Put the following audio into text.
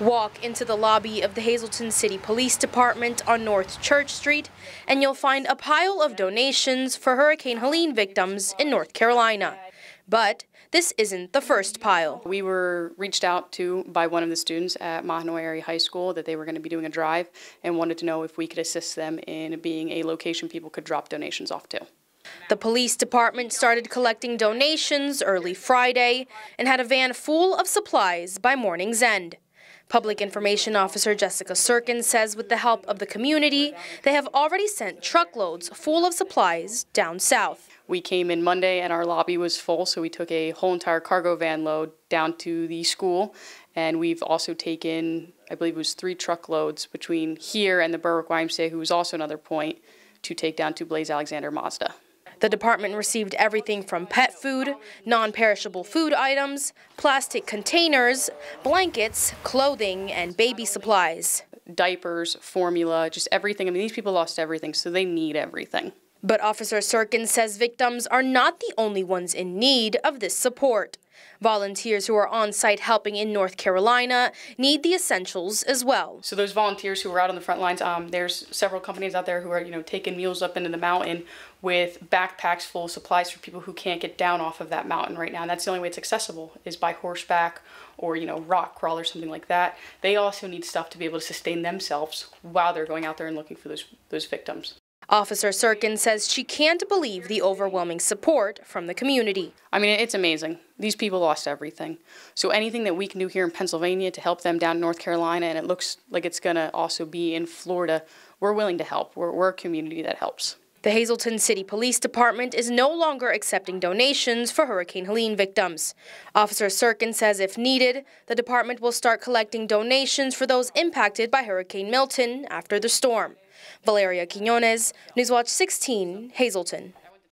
Walk into the lobby of the Hazleton City Police Department on North Church Street, and you'll find a pile of donations for Hurricane Helene victims in North Carolina. But this isn't the first pile. We were reached out to by one of the students at Mahanoy Area High School that they were going to be doing a drive and wanted to know if we could assist them in being a location people could drop donations off to. The police department started collecting donations early Friday and had a van full of supplies by morning's end. Public Information Officer Jessica Sirkin says with the help of the community, they have already sent truckloads full of supplies down south. We came in Monday and our lobby was full, so we took a whole entire cargo van load down to the school. And we've also taken, I believe it was three truckloads between here and the Berwick YMCA, who was also another point, to take down to Blaise Alexander Mazda. The department received everything from pet food, non-perishable food items, plastic containers, blankets, clothing, and baby supplies. Diapers, formula, just everything. I mean, these people lost everything, so they need everything. But Officer Sirkin says victims are not the only ones in need of this support. Volunteers who are on site helping in North Carolina need the essentials as well. So those volunteers who are out on the front lines, um, there's several companies out there who are, you know, taking mules up into the mountain with backpacks full of supplies for people who can't get down off of that mountain right now. And that's the only way it's accessible is by horseback or, you know, rock crawl or something like that. They also need stuff to be able to sustain themselves while they're going out there and looking for those, those victims. Officer Sirkin says she can't believe the overwhelming support from the community. I mean, it's amazing. These people lost everything. So anything that we can do here in Pennsylvania to help them down in North Carolina, and it looks like it's going to also be in Florida, we're willing to help. We're, we're a community that helps. The Hazleton City Police Department is no longer accepting donations for Hurricane Helene victims. Officer Sirkin says if needed, the department will start collecting donations for those impacted by Hurricane Milton after the storm. Valeria Quinones, Newswatch 16, Hazleton.